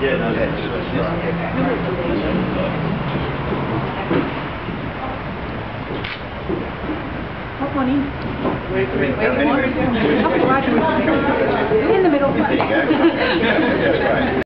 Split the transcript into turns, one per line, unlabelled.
Yeah, no, in. Wait, wait, wait. In the middle.